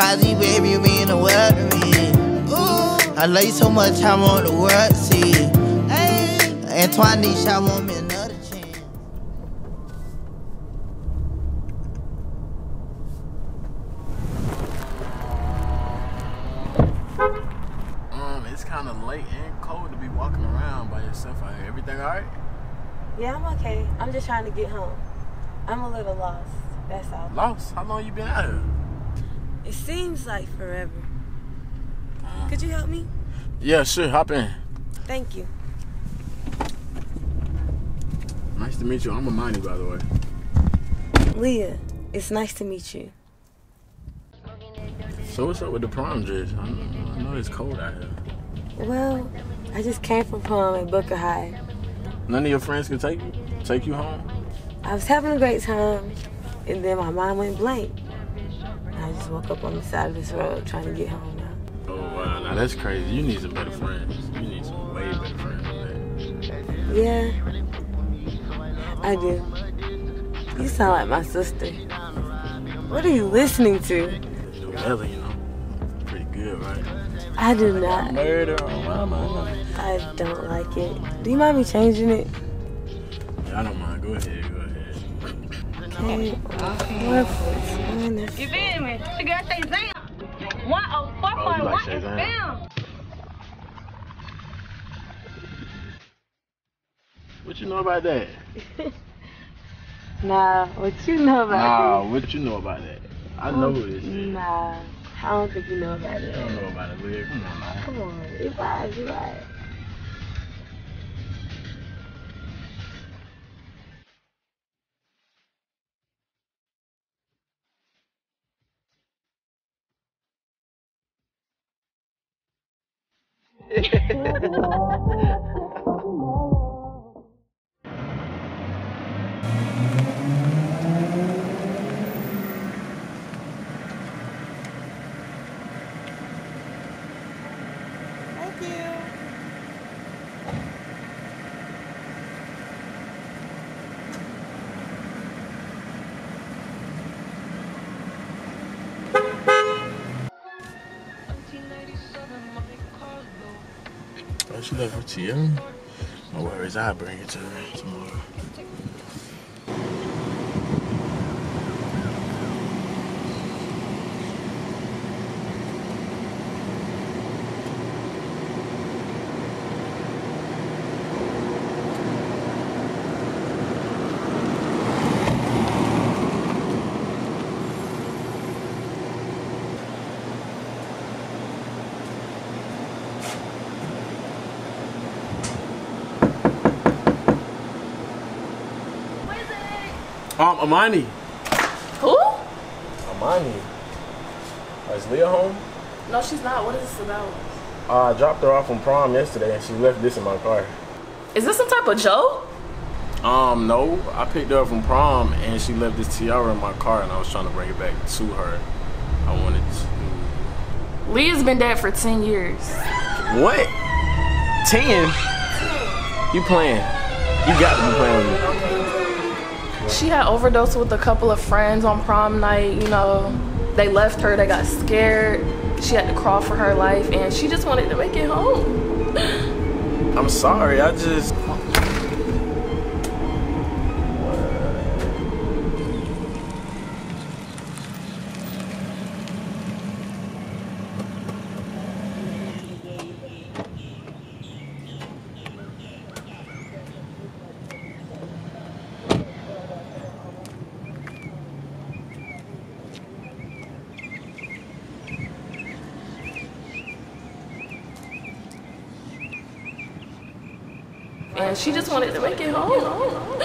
Kazi, baby, you mean the world to me. Ooh, I love you so much, I want the world to see. Hey, Antoine, I want me another chance. Um, it's kind of late and cold to be walking around by yourself out here. Everything all right? Yeah, I'm okay. I'm just trying to get home. I'm a little lost. That's all. Lost? How long you been out here? It seems like forever. Ah. Could you help me? Yeah, sure. Hop in. Thank you. Nice to meet you. I'm Amani, by the way. Leah, it's nice to meet you. So what's up with the prom dress? I know, I know it's cold out here. Well, I just came from prom at Booker High. None of your friends can take you, take you home. I was having a great time, and then my mind went blank. And I just woke up on the side of this road trying to get home now. Oh wow, now that's crazy. You need some better friends. You need some way better friends than that. Yeah, I do. You sound like my sister. What are you listening to? Your you know, pretty good, right? I do not. Murder on my mama. I don't like it. Do you mind me changing it? Yeah, I don't mind. Go ahead, go ahead. Okay. What? You feel me? The girl say Zam. One oh four you like one is Shazam. Zam. What you know about that? Nah, what you know about Nah, what you know about that? I know this? this shit. Nah, I don't think you know about it. I don't know about it, Leah. Come on now. Come on, you right, you right. You. Oh, she left it to you. No worries, I'll bring it to her tomorrow. Um, Amani. Who? Amani. Is Leah home? No, she's not. What is this about? Uh, I dropped her off from prom yesterday and she left this in my car. Is this some type of joke? Um, no, I picked her up from prom and she left this tiara in my car and I was trying to bring it back to her. I wanted to. Leah's been dead for 10 years. What? 10? You playing. You got to be playing with me. She had overdosed with a couple of friends on prom night. You know, they left her, they got scared. She had to crawl for her life and she just wanted to make it home. I'm sorry, I just. And she just wanted to make it home.